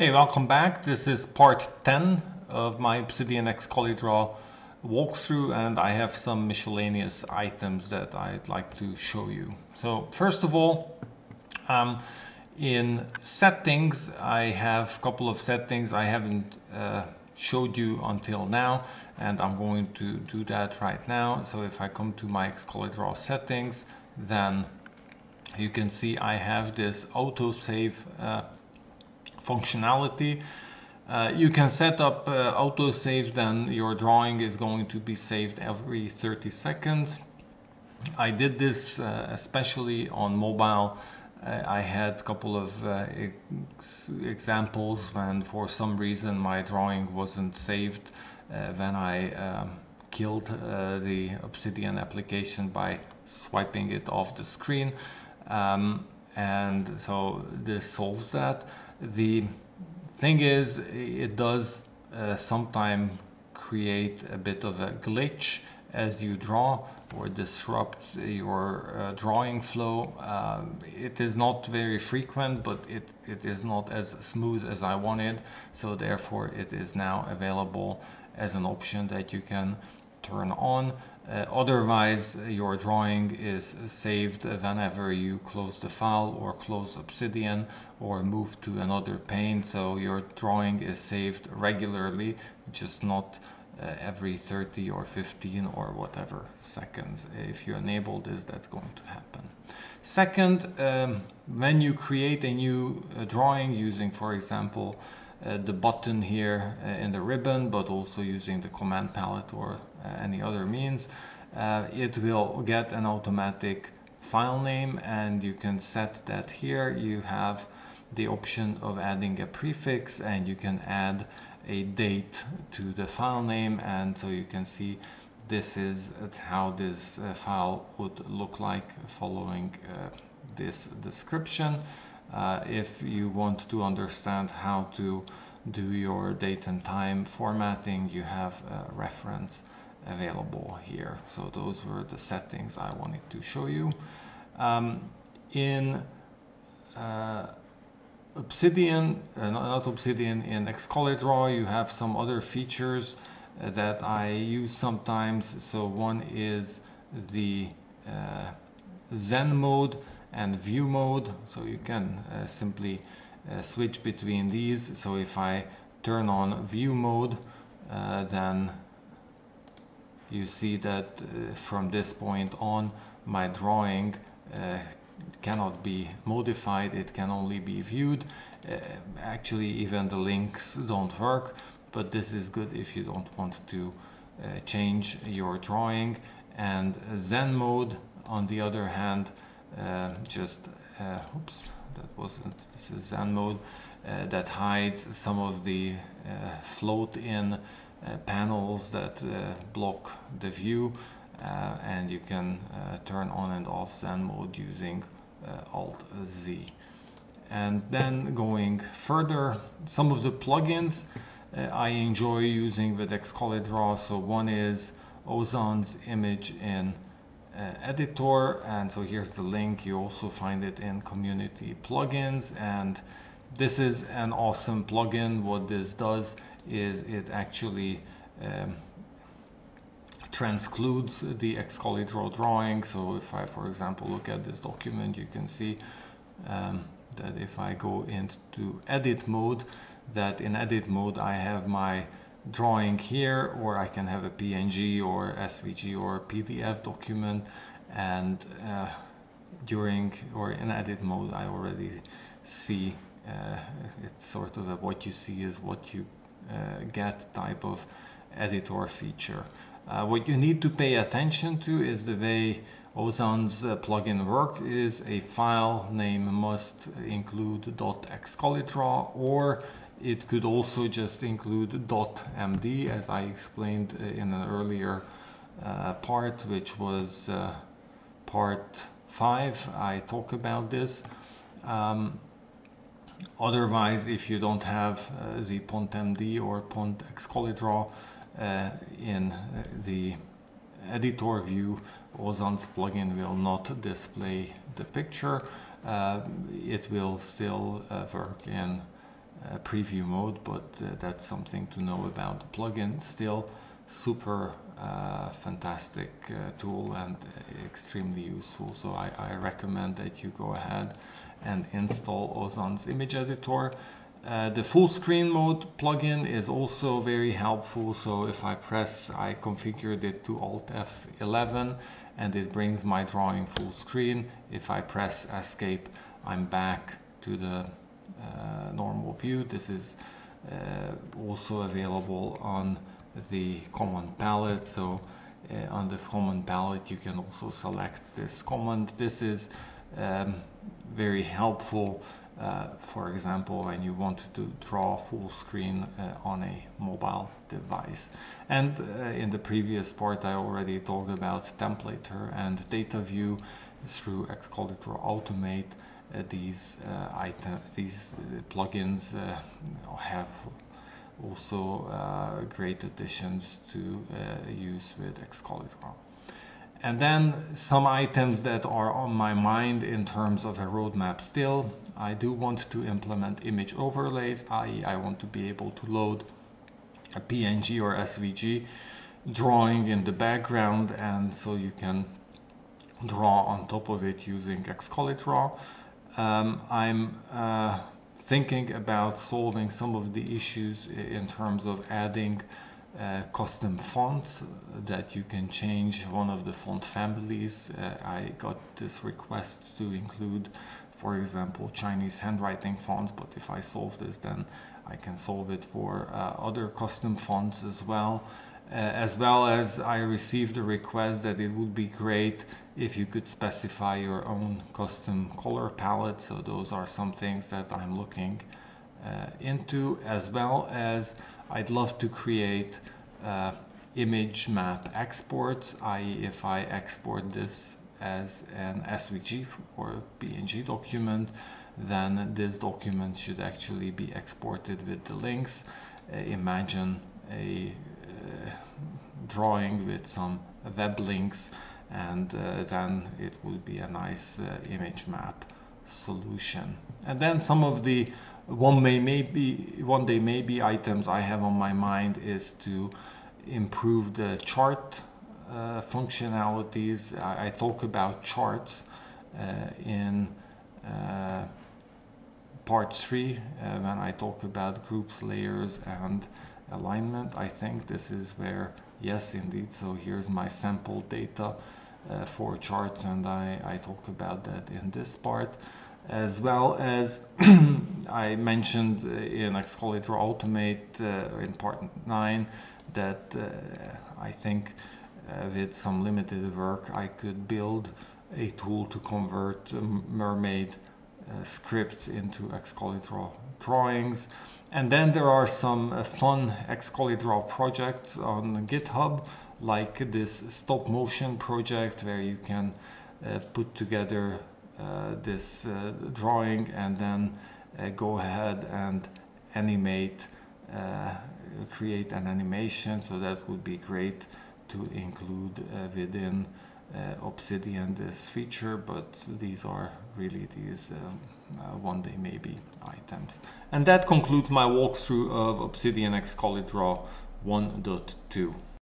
Hey, welcome back. This is part 10 of my Obsidian Excalidraw walkthrough and I have some miscellaneous items that I'd like to show you. So first of all, um, in settings, I have a couple of settings I haven't uh, showed you until now and I'm going to do that right now. So if I come to my Excalidraw settings, then you can see I have this autosave uh, functionality. Uh, you can set up uh, autosave, then your drawing is going to be saved every 30 seconds. I did this uh, especially on mobile. Uh, I had a couple of uh, ex examples when for some reason my drawing wasn't saved uh, when I um, killed the Obsidian application by swiping it off the screen. Um, and so this solves that. The thing is, it does uh, sometimes create a bit of a glitch as you draw or disrupts your uh, drawing flow. Um, it is not very frequent, but it, it is not as smooth as I wanted. So therefore it is now available as an option that you can turn on. Uh, otherwise, your drawing is saved whenever you close the file or close Obsidian or move to another pane. So your drawing is saved regularly, just not uh, every 30 or 15 or whatever seconds. If you enable this, that's going to happen. Second, um, when you create a new uh, drawing using, for example, uh, the button here uh, in the ribbon, but also using the command palette or uh, any other means, uh, it will get an automatic file name and you can set that here. You have the option of adding a prefix and you can add a date to the file name and so you can see this is how this uh, file would look like following uh, this description. Uh, if you want to understand how to do your date and time formatting, you have a reference available here. So those were the settings I wanted to show you. Um, in uh, Obsidian, uh, not Obsidian, in Excalidraw you have some other features uh, that I use sometimes. So one is the uh, Zen mode and view mode. So you can uh, simply uh, switch between these. So if I turn on view mode, then you see that from this point on my drawing cannot be modified, it can only be viewed. Uh, actually, even the links don't work, but this is good if you don't want to uh, change your drawing. And Zen mode, on the other hand, uh, just, uh, oops, that wasn't, this is Zen mode, uh, that hides some of the uh, float-in panels that block the view. Uh, and you can uh, turn on and off Zen mode using uh, Alt Z. And then going further, some of the plugins I enjoy using with Excalidraw. So one is Ozan's image in uh, editor and so here's the link you also find it in community plugins and this is an awesome plugin what this does is it actually um, transcludes the Excalidraw drawing. So if I, for example, look at this document, you can see um, that if I go into edit mode, that in edit mode I have my drawing here, or I can have a PNG or SVG or PDF document. And uh, during or in edit mode, I already see it's sort of a, what you see is what you uh, get type of editor feature. Uh, what you need to pay attention to is the way Ozan's uh, plugin work is a file name must include .excalidraw or it could also just include .md as I explained uh, in an earlier uh, part which was uh, part 5 I talk about this um, otherwise if you don't have uh, the .md or .excalidraw uh, in uh, the editor view, Ozan's plugin will not display the picture. Uh, it will still work in uh, preview mode, but uh, that's something to know about the plugin. Still, super uh, fantastic uh, tool and extremely useful. So I, I, recommend that you go ahead and install Ozan's image editor. Uh, the full screen mode plugin is also very helpful. So if I press, I configured it to Alt F11 and it brings my drawing full screen. If I press escape, I'm back to the uh, normal view. This is uh, also available on the command palette. So uh, on the command palette, you can also select this command. This is um, very helpful uh, for example, when you want to draw full screen uh, on a mobile device. And uh, in the previous part, I already talked about templater and data view through Draw Automate. Uh, these uh, item, these plugins have also great additions to use with Draw. And then some items that are on my mind in terms of a roadmap still. I do want to implement image overlays, i.e. I want to be able to load a PNG or SVG drawing in the background and so you can draw on top of it using Draw. Um, I'm uh, thinking about solving some of the issues in terms of adding uh, custom fonts that you can change one of the font families. Uh, I got this request to include, for example, Chinese handwriting fonts, but if I solve this, then I can solve it for uh, other custom fonts as well. Uh, as well as I received a request that it would be great if you could specify your own custom color palette. So those are some things that I'm looking uh, into as well as I'd love to create uh, image map exports, i.e. if I export this as an SVG or PNG document, then this document should actually be exported with the links. Uh, imagine a drawing with some web links and uh, then it would be a nice uh, image map solution. And then some of the one may maybe one day maybe items I have on my mind is to improve the chart uh, functionalities. I, I, talk about charts uh, in uh, part three uh, when I talk about groups, layers, and alignment. I think this is where yes, indeed. So here's my sample data uh, for charts, and I, I talk about that in this part as well as I mentioned in Excalidraw Automate uh, in part 9 that uh, I think uh, with some limited work I could build a tool to convert mermaid uh, scripts into Draw drawings. And then there are some uh, fun Xcolor projects on GitHub like this stop motion project where you can uh, put together uh, this uh, drawing and then uh, go ahead and animate create an animation. So that would be great to include within Obsidian this feature but these are really these uh, Uh, one day maybe items. And that concludes my walkthrough of Obsidian Draw 1.2.